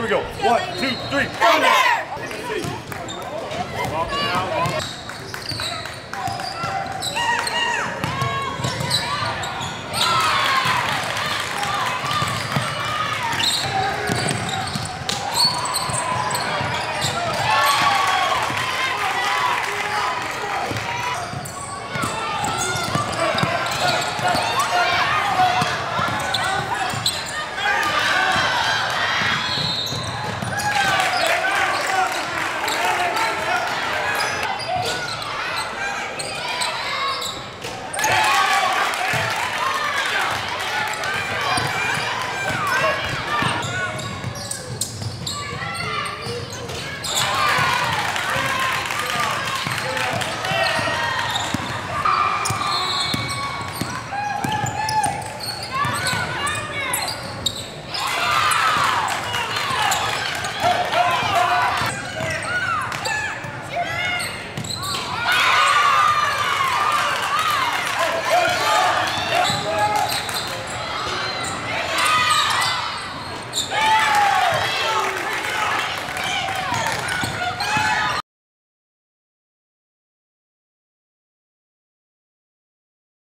Here we go. One, two, three. Thunder! Thunder!